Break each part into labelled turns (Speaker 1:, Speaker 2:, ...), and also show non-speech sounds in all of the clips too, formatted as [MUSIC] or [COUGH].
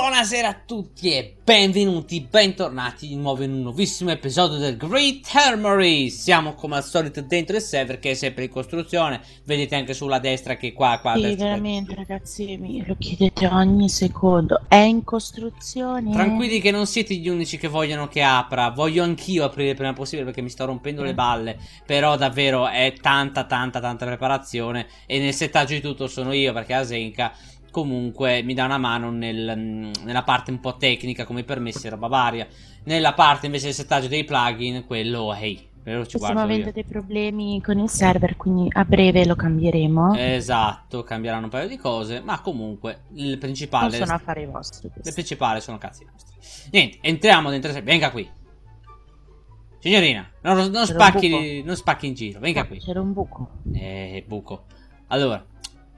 Speaker 1: Buonasera a tutti e benvenuti, bentornati di nuovo in un nuovissimo episodio del Great Armory Siamo come al solito dentro il server che è sempre in costruzione Vedete anche sulla destra che qua, qua
Speaker 2: Sì, veramente ragazzi, mi lo chiedete ogni secondo. È in costruzione?
Speaker 1: Tranquilli che non siete gli unici che vogliono che apra Voglio anch'io aprire il prima possibile perché mi sto rompendo le
Speaker 2: Eh.
Speaker 1: balle Però davvero è tanta tanta tanta preparazione E nel settaggio di tutto sono io perché Asenka comunque mi dà una mano nel, nella parte un po' tecnica come i permessi e roba varia. Nella parte invece del settaggio dei plugin, quello, hey, quello ci
Speaker 2: Stiamo avendo
Speaker 1: io.
Speaker 2: dei problemi con il server, quindi a breve lo cambieremo.
Speaker 1: Esatto, cambieranno un paio di cose, ma comunque il
Speaker 2: non
Speaker 1: principale,
Speaker 2: sono affari vostri.
Speaker 1: il
Speaker 2: questi.
Speaker 1: principale sono cazzi nostri. Niente, entriamo dentro, il- venga qui. Signorina, non, non spacchi, non spacchi in giro, venga
Speaker 2: No,
Speaker 1: qui.
Speaker 2: C'era un buco.
Speaker 1: Eh, buco. Allora,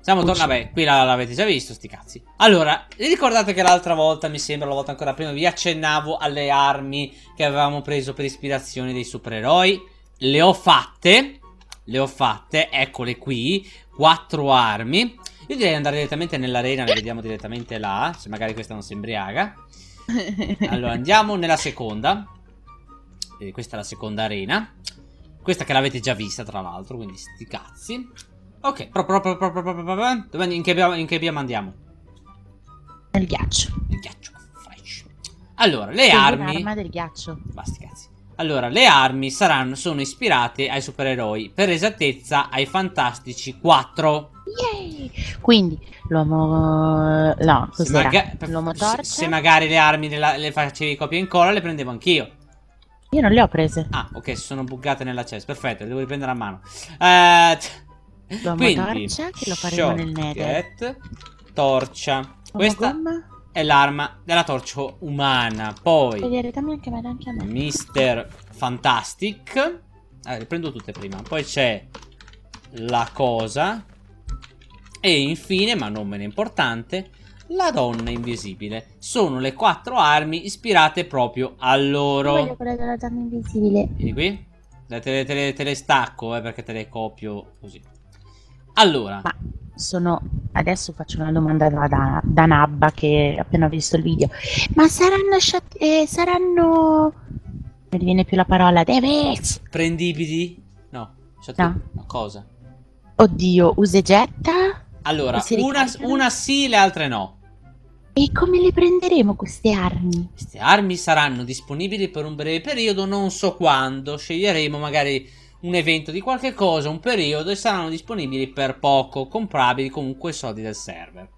Speaker 1: siamo tornati. Vabbè, qui la- l'avete già visto, sti cazzi. Allora, vi ricordate che l'altra volta, mi sembra, la volta ancora prima, vi accennavo alle armi che avevamo preso per ispirazione dei supereroi. Le ho fatte. Le ho fatte, eccole qui. Quattro armi. Io direi di andare direttamente nell'arena, le vediamo direttamente là. Se magari questa non si embriaga. [LAUGHS] Allora, andiamo nella seconda. Vedi, questa è la seconda arena. Questa che l'avete già vista, tra l'altro, quindi sti cazzi. Ok. Dove, in, che in che bioma andiamo?
Speaker 2: Nel ghiaccio.
Speaker 1: Nel ghiaccio. Fresh. Allora, le
Speaker 2: Scegli
Speaker 1: armi...
Speaker 2: un'arma del ghiaccio.
Speaker 1: Basti cazzi. Allora, le armi saranno, sono ispirate ai supereroi. Per esattezza, ai Fantastici 4.
Speaker 2: Yay! Quindi l'uomo. No,
Speaker 1: Se,
Speaker 2: cos'era?
Speaker 1: maga-
Speaker 2: L'uomo
Speaker 1: se- se magari le armi della- le facevi copia e incolla, le prendevo anch'io.
Speaker 2: Io non le ho prese.
Speaker 1: Ah, ok, sono buggate nella chest. Perfetto, le devo riprendere a mano. Eh,
Speaker 2: L'uomo
Speaker 1: quindi,
Speaker 2: torcia, che lo faremo nel nether.
Speaker 1: torcia.
Speaker 2: Uomo
Speaker 1: Questa
Speaker 2: gomma.
Speaker 1: è l'arma della torcia umana. Poi,
Speaker 2: Vedere.
Speaker 1: Mister Fantastic. Ah, le prendo tutte prima. Poi c'è la cosa. E infine, ma non meno importante, la donna invisibile. Sono le quattro armi ispirate proprio a loro.
Speaker 2: Voglio quella della donna invisibile.
Speaker 1: Vieni qui. Te, te- te le- te le stacco, eh, perché te le copio così. Allora,
Speaker 2: Ma sono. Adesso faccio una domanda da, da, da Nabba che ha appena visto il video. Ma saranno. eh, saranno. Non mi viene più la parola. Devils!
Speaker 1: prendibili? No,
Speaker 2: No.
Speaker 1: no, cosa?
Speaker 2: Oddio, usa e getta?
Speaker 1: Allora, una, una sì, le altre no.
Speaker 2: E come le prenderemo queste armi?
Speaker 1: Queste armi saranno disponibili per un breve periodo, non so quando. Sceglieremo magari un evento di qualche cosa, un periodo, e saranno disponibili per poco, comprabili comunque soldi del server.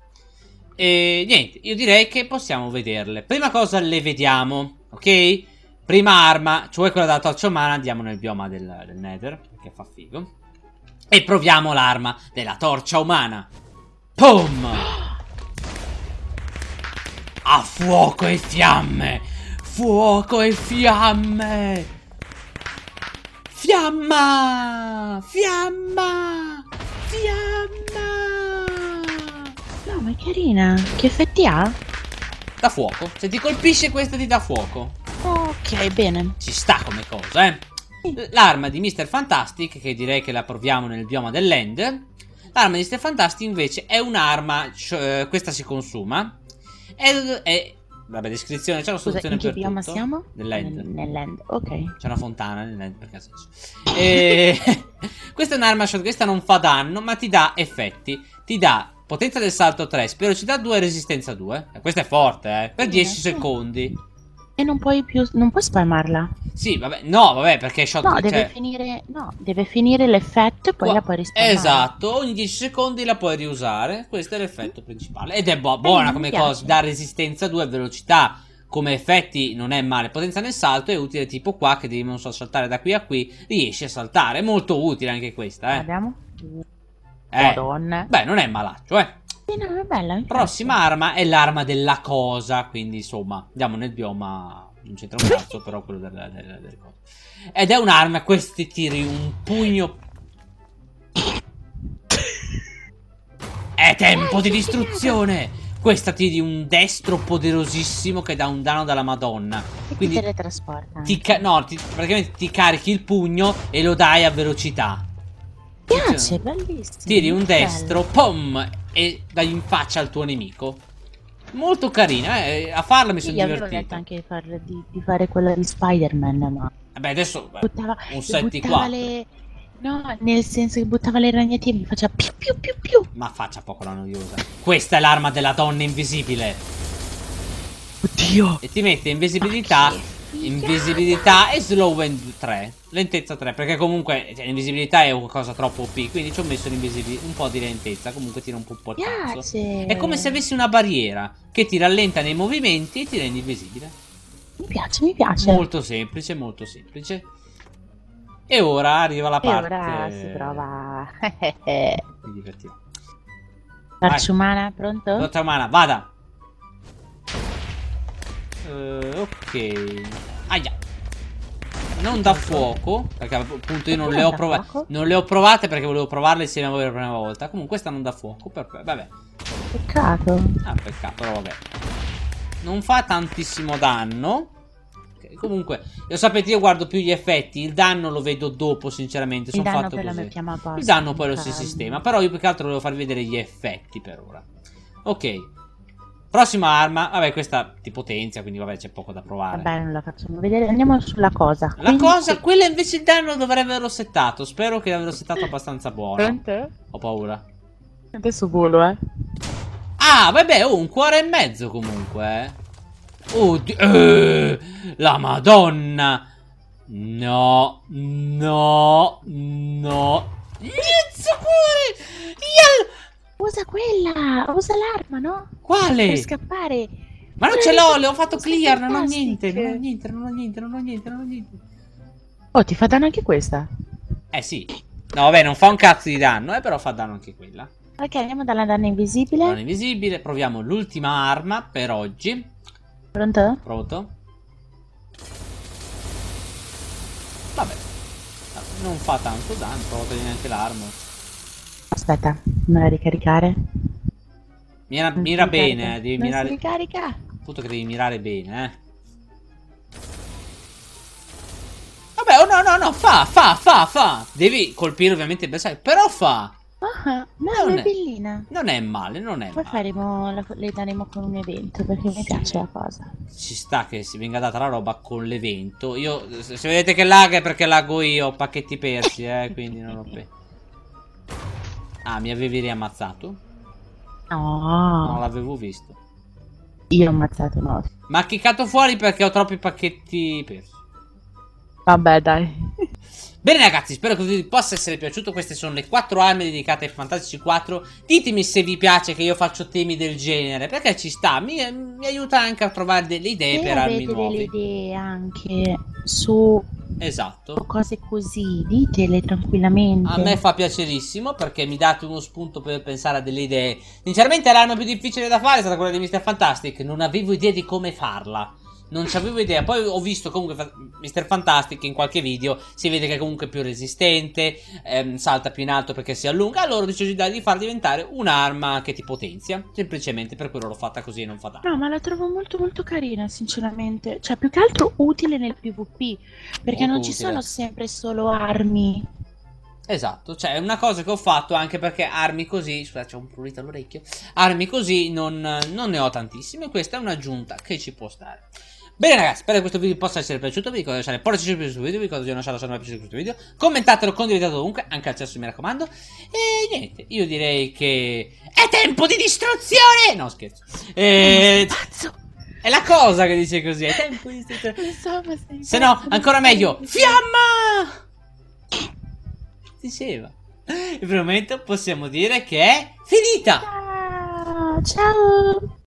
Speaker 1: E niente, io direi che possiamo vederle. Prima cosa le vediamo, ok? Prima arma, cioè quella della torcia umana, andiamo nel bioma del, del Nether, perché fa figo. E proviamo l'arma della torcia umana. Pum! A fuoco e fiamme! Fuoco e fiamme! Fiamma! Fiamma! Fiamma!
Speaker 2: No, ma è carina. Che effetti ha?
Speaker 1: Da fuoco. Se ti colpisce questa ti dà fuoco.
Speaker 2: Ok, bene.
Speaker 1: Ci sta come cosa, eh? L'arma di Mr. Fantastic, che direi che la proviamo nel bioma dell'end. L'arma di Mr. Fantastic invece è un'arma, cioè, questa si consuma. È, è vabbè, descrizione, c'è una
Speaker 2: Scusa,
Speaker 1: soluzione
Speaker 2: in che
Speaker 1: per tutto.
Speaker 2: siamo?
Speaker 1: Nell'end.
Speaker 2: Nel- Nell'end, ok.
Speaker 1: C'è una fontana nell'end, per caso. E... [LAUGHS] questa è un'arma shot, questa non fa danno, ma ti dà effetti. Ti dà potenza del salto 3, velocità 2 e resistenza 2. Eh, Questa è forte, eh. Per
Speaker 2: Sì,
Speaker 1: 10
Speaker 2: sì.
Speaker 1: secondi.
Speaker 2: E non puoi più. Non puoi spalmarla.
Speaker 1: Sì, vabbè, no, vabbè, perché shot
Speaker 2: No, deve finire. No, deve finire l'effetto e poi
Speaker 1: Qua-
Speaker 2: la puoi rispalmare.
Speaker 1: Esatto, ogni 10 secondi la puoi riusare. Questo è l'effetto principale. Ed è bu- buona come cosa. Dà resistenza 2 e velocità. Come effetti non è male. Potenza nel salto è utile, tipo qua che devi non so saltare da qui a qui. Riesci a saltare. È molto utile anche questa, eh.
Speaker 2: Vediamo.
Speaker 1: eh.
Speaker 2: Madonna.
Speaker 1: Beh, non è malaccio, eh.
Speaker 2: Sì, no, è bella. mi piace.
Speaker 1: Prossima arma è l'arma della cosa. Quindi, insomma, andiamo nel bioma. Non c'entra un cazzo, però quello del, del, del coso. Ed è un'arma. Questi tiri un pugno. È tempo di distruzione. Questa tiri un destro poderosissimo che dà un danno dalla Madonna.
Speaker 2: E ti
Speaker 1: Quindi
Speaker 2: teletrasporta.
Speaker 1: ti no, ti- praticamente ti carichi il pugno e lo dai a velocità.
Speaker 2: Mi piace, bellissimo.
Speaker 1: Tiri un
Speaker 2: bello.
Speaker 1: destro, pom, e dai in faccia al tuo nemico. Molto carina, eh. A farla mi sono
Speaker 2: Io avevo
Speaker 1: divertito.
Speaker 2: detto anche di, far- di- di fare quella di Spider-Man, ma
Speaker 1: Vabbè, adesso beh,
Speaker 2: buttava,
Speaker 1: un 7
Speaker 2: buttava
Speaker 1: 4.
Speaker 2: le... No, nel senso che buttava le ragnatele e mi faceva più più più più.
Speaker 1: Ma faccia poco la noiosa. Questa è l'arma della donna invisibile.
Speaker 2: Oddio.
Speaker 1: E ti mette invisibilità. Invisibilità e slow and 3. Lentezza 3. Perché comunque cioè, l'invisibilità è una cosa troppo OP. Quindi ci ho messo un po' di lentezza. Comunque tira un po' il cazzo. È come se avessi una barriera che ti rallenta nei movimenti e ti rende invisibile.
Speaker 2: Mi piace, mi piace.
Speaker 1: Molto semplice, molto semplice. E ora arriva la
Speaker 2: E
Speaker 1: parte.
Speaker 2: ora si prova.
Speaker 1: Mi divertiamo.
Speaker 2: Umana, pronto?
Speaker 1: Lotta umana, vada. Eh, ok. Aia. Non da fuoco, perché appunto io non le ho provate. Non le ho provate perché volevo provarle insieme a voi la prima volta. Comunque questa non da fuoco. per- vabbè.
Speaker 2: Peccato.
Speaker 1: Ah, peccato, però vabbè. Non fa tantissimo danno. Ok, comunque, lo sapete, io guardo più gli effetti. Il danno lo vedo dopo, sinceramente. Sono
Speaker 2: danno
Speaker 1: fatto così. Il danno poi lo si sistema. Però io più che altro volevo farvi vedere gli effetti per ora. Ok. Prossima arma. Vabbè, questa ti potenzia, quindi vabbè, c'è poco da provare.
Speaker 2: Vabbè, non la facciamo vedere. Andiamo sulla cosa.
Speaker 1: La
Speaker 2: Quindi-
Speaker 1: cosa, quella invece il danno dovrebbe averlo settato. Spero che l'avrò settato abbastanza buono.
Speaker 2: Pronto?
Speaker 1: Ho paura.
Speaker 2: Adesso volo, eh.
Speaker 1: Ah, vabbè, oh, un cuore e mezzo comunque. eh. Oddio, eh, la madonna. No, no, no. Mezzo cuore. Ial-
Speaker 2: Usa quella, usa l'arma, no?
Speaker 1: Quale?
Speaker 2: Per scappare.
Speaker 1: Ma non ce l'ho, le ho fatto clear, non ho niente, non ho niente, non ho niente, non ho niente, non ho niente.
Speaker 2: Oh, ti fa danno anche questa?
Speaker 1: Eh sì. No, vabbè, non fa un cazzo di danno, eh, però fa danno anche quella.
Speaker 2: Ok, andiamo dalla danna invisibile.
Speaker 1: Non invisibile, proviamo l'ultima arma per oggi.
Speaker 2: Pronto?
Speaker 1: Pronto? Vabbè. Non fa tanto danno, provo a togliere neanche l'arma.
Speaker 2: Aspetta, me la ricaricare.
Speaker 1: Mira, mira bene, eh, devi
Speaker 2: non
Speaker 1: mirare.
Speaker 2: si ricarica.
Speaker 1: Appunto che devi mirare bene, eh. Vabbè, oh no, no, no, fa, fa, fa, fa. Devi colpire ovviamente il bersaglio, però fa.
Speaker 2: Ah, no,
Speaker 1: Non
Speaker 2: è
Speaker 1: è-
Speaker 2: bellina.
Speaker 1: Non è male, non è
Speaker 2: Poi
Speaker 1: male.
Speaker 2: faremo, la- le daremo con un evento perché mi piace la cosa.
Speaker 1: Ci sta che si venga data la roba con l'evento. Io, se se vedete che lag è perché lago io, ho pacchetti persi, eh, quindi non ho pe... Ah, mi avevi riammazzato? Non
Speaker 2: No,
Speaker 1: l'avevo visto.
Speaker 2: io ho ammazzato no.
Speaker 1: Ma ha chiccato fuori perché ho troppi pacchetti persi.
Speaker 2: Vabbè, dai.
Speaker 1: Bene ragazzi, spero che vi possa essere piaciuto. Queste sono le 4 armi dedicate ai Fantastici 4. Ditemi se vi piace che io faccio temi del genere, perché ci sta, mi, mi aiuta anche a trovare delle idee
Speaker 2: Se
Speaker 1: per armi nuove.
Speaker 2: delle idee anche su
Speaker 1: Esatto.
Speaker 2: cose così, ditele tranquillamente.
Speaker 1: A me fa piacerissimo perché mi date uno spunto per pensare a delle idee. Sinceramente l'arma più difficile da fare è stata quella di Mr. Fantastic. Non avevo idea di come farla. Non c'avevo idea. Poi ho visto comunque Mr. Fantastic in qualche video. Si vede che è comunque più resistente. ehm, salta più in alto perché si allunga. Allora ho deciso di farla diventare un'arma che ti potenzia. Semplicemente per quello l'ho fatta così e non fa danno.
Speaker 2: No, ma la trovo molto molto carina, sinceramente. Cioè, più che altro utile nel PvP. Perché
Speaker 1: Molto
Speaker 2: non ci
Speaker 1: utile.
Speaker 2: sono sempre solo armi.
Speaker 1: Esatto, cioè è una cosa che ho fatto anche perché armi così, scusate c'ho un prurito all'orecchio, armi così non, non ne ho tantissime, questa è un'aggiunta che ci può stare. Bene ragazzi, spero che questo video possa essere piaciuto, vi ricordo di lasciare pollice su questo video, vi ricordo di lasciare se non è piaciuto questo video, commentatelo, condividetelo ovunque, anche al cesso mi raccomando, e niente, io direi che è tempo di distruzione! No scherzo, e...
Speaker 2: Cazzo!
Speaker 1: è la cosa che dice così, è tempo di distruzione.
Speaker 2: So,
Speaker 1: Se no,
Speaker 2: pazzo,
Speaker 1: ancora meglio, fiamma! Diceva. E per il momento possiamo dire che è finita.
Speaker 2: Ciao! Ciao!